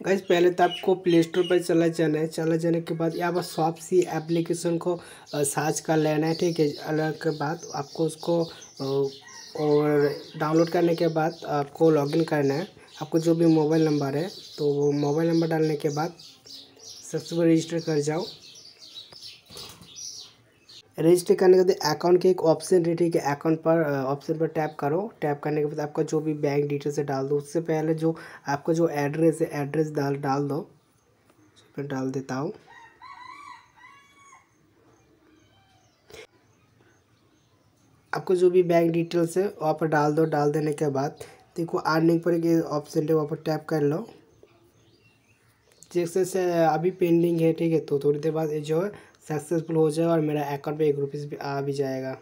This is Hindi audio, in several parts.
गैस पहले तो आपको प्ले स्टोर पर चला जाना है। चला जाने के बाद यहाँ पर शॉप सी एप्लीकेशन को सर्च कर लेना है, ठीक है? अलग के बाद आपको उसको और डाउनलोड करने के बाद आपको लॉगिन करना है। आपको जो भी मोबाइल नंबर है तो वो मोबाइल नंबर डालने के बाद सबसे रजिस्टर कर जाओ। रजिस्टर करने के बाद अकाउंट के एक ऑप्शन है ठीक है अकाउंट पर ऑप्शन पर टैप करो। टैप करने के बाद आपका जो भी बैंक डिटेल्स है डाल दो, उससे पहले जो आपका जो एड्रेस है एड्रेस डाल डाल दो। मैं डाल देता हूँ। आपको जो भी बैंक डिटेल्स है, वहाँ पर डाल दो। डाल देने के बाद देखो अर्निंग पर एक ऑप्शन है, वहाँ पर टैप कर लो। जैसे से अभी पेंडिंग है, ठीक है? तो थोड़ी देर बाद ये जो है सक्सेसफुल हो जाएगा और मेरा अकाउंट पे एक रुपीज़ भी आ भी जाएगा।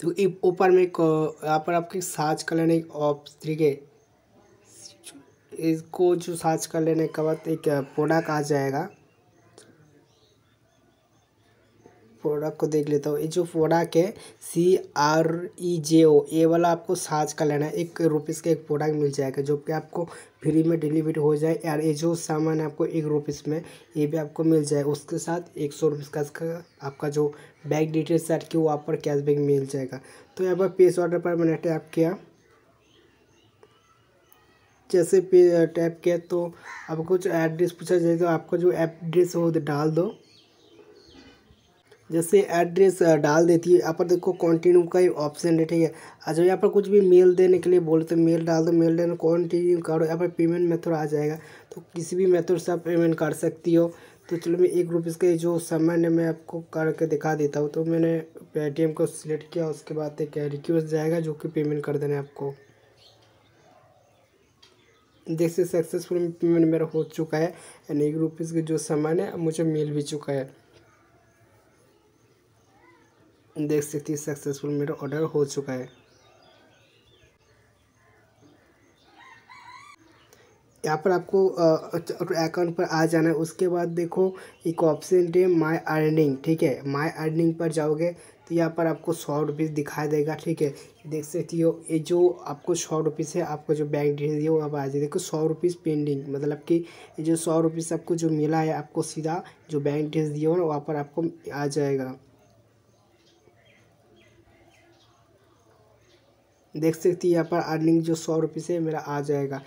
तो ऊपर में यहाँ पर आपकी सर्च कर लेने ऑप ठीक है? इसको जो सर्च कर लेने के बाद एक प्रोडक्ट आ जाएगा। प्रोडक्ट को देख लेता हूँ। ये जो प्रोडक्ट है सी आर ई जे ओ ये वाला आपको सर्च का लेना है। एक रुपीज़ का एक प्रोडक्ट मिल जाएगा, जो कि आपको फ्री में डिलीवरी हो जाए। यार ये जो सामान है आपको एक रुपीज़ में, ये भी आपको मिल जाए। उसके साथ एक सौ रुपीज़ का आपका जो बैंक डिटेल्स सेट किया वहाँ पर कैशबैक मिल जाएगा। तो यहाँ पर पेस ऑर्डर पर मैंने टैप किया। जैसे पे टैप किया तो आपको कुछ एड्रेस पूछा जाए तो आपका जो एड्रेस हो डाल दो। जैसे एड्रेस डाल देती है। यहाँ पर देखो कंटिन्यू का ही ऑप्शन है, ठीक है? अच्छा यहाँ पर कुछ भी मेल देने के लिए बोले तो मेल डाल दो मेल देना कंटिन्यू करो। यहाँ पर पेमेंट मेथड आ जाएगा। तो किसी भी मेथड से आप पेमेंट कर सकती हो। तो चलो, मैं एक रुपीज़ का जो सामान है, मैं आपको करके दिखा देता हूँ। तो मैंने पेटीएम को सिलेक्ट किया, उसके बाद एक रिक्वेस्ट जाएगा, जो कि पेमेंट कर देना है आपको। देख से सक्सेसफुल पेमेंट मेरा हो चुका है। एंड एक रुपीज़ का जो सामान है, मुझे मिल भी चुका है। देख सकती है सक्सेसफुल मेरा ऑर्डर हो चुका है। यहाँ पर आपको अकाउंट पर आ जाना है। उसके बाद देखो, एक ऑप्शन है माई अर्निंग ठीक है? माई अर्निंग पर जाओगे तो यहाँ पर आपको सौ रुपीज़ दिखाई देगा, ठीक है? देख सकती हो, ये जो आपको सौ रुपीज़ है, आपको जो बैंक डिटेल दिए, वो आप आ जाए देखो, सौ रुपीज़ पेंडिंग मतलब कि जो सौ रुपीज़ आपको जो मिला है, आपको सीधा जो बैंक डिटेल्स दिए हो ना वहाँ पर आपको आ जाएगा। देख सकती है यहाँ पर अर्निंग जो सौ रुपये से मेरा आ जाएगा।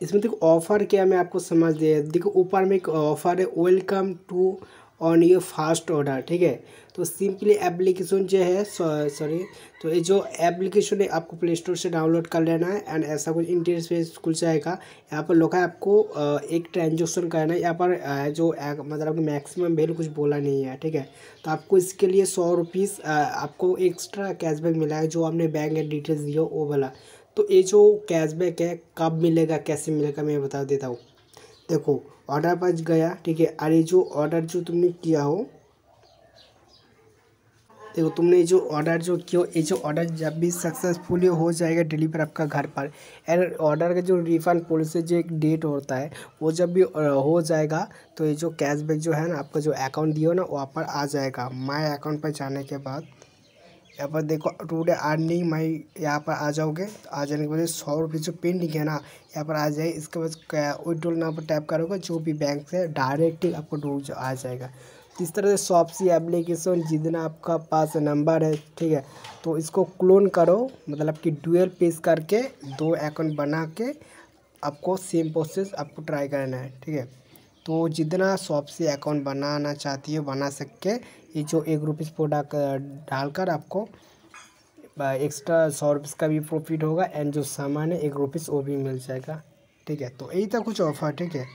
इसमें देखो ऑफ़र क्या मैं आपको समझ दिया देखो, ऊपर में एक ऑफ़र है welcome to on your first order ठीक है? तो सिंपली एप्लीकेशन जो है सॉरी तो ये जो एप्लीकेशन है, आपको प्ले स्टोर से डाउनलोड कर लेना है एंड ऐसा कुछ इंटरफेस खुल जाएगा। यहाँ पर लोग आपको एक ट्रांजेक्शन करना है। यहाँ पर जो मतलब मैक्सिमम वैल्यू कुछ बोला नहीं है, ठीक है? तो आपको इसके लिए सौ रुपीज़ आपको एक्स्ट्रा कैशबैक मिला है, जो आपने बैंक डिटेल्स दिया वो वाला। तो ये जो कैशबैक है, कब मिलेगा, कैसे मिलेगा, मैं बता देता हूँ। देखो ऑर्डर पर गया, ठीक है? ये जो ऑर्डर जो तुमने किया हो, देखो, तुमने जो ऑर्डर जो किया ये जो ऑर्डर जब भी सक्सेसफुली हो जाएगा डिलीवर आपका घर पर। एंड ऑर्डर का जो रिफ़ंड पॉलिसी जो एक डेट होता है, वो जब भी हो जाएगा तो ये जो कैशबैक जो है ना, आपका जो अकाउंट दिया हो ना वहाँ पर आ जाएगा। माई अकाउंट पर जाने के बाद यहाँ पर देखो टूडे अर्निंग माई यहाँ पर आ जाओगे तो आ जाने के बाद सौ रुपये जो पेंडिंग है ना, यहाँ पर आ जाए, इसके बाद विड्रोल नाम पर टैप करोगे, जो भी बैंक से डायरेक्टली आपको डूब आ जाएगा। इस तरह से शॉपसी एप्लीकेशन जितना आपका पास नंबर है, ठीक है तो इसको क्लोन करो मतलब कि डुअल पेज करके, दो अकाउंट बना के, आपको सेम प्रोसेस आपको ट्राई करना है, ठीक है। तो जितना शॉप से अकाउंट बनाना चाहती हो, बना सके ये जो एक रुपीज़ प्रोडक्ट डालकर आपको एक्स्ट्रा सौ रुपीज़ का भी प्रॉफिट होगा एंड जो सामान है, एक रुपीज़ वो भी मिल जाएगा। ठीक है? तो यही था कुछ ऑफ़र ठीक है?